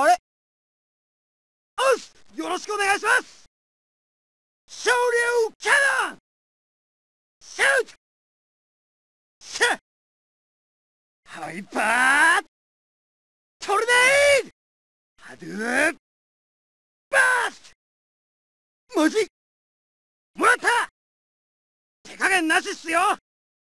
あれおすよろしくお願いします昇竜キャノンシュートシュハイパートルネー。ドハドゥーバーストマジもらった。手加減なしっすよ。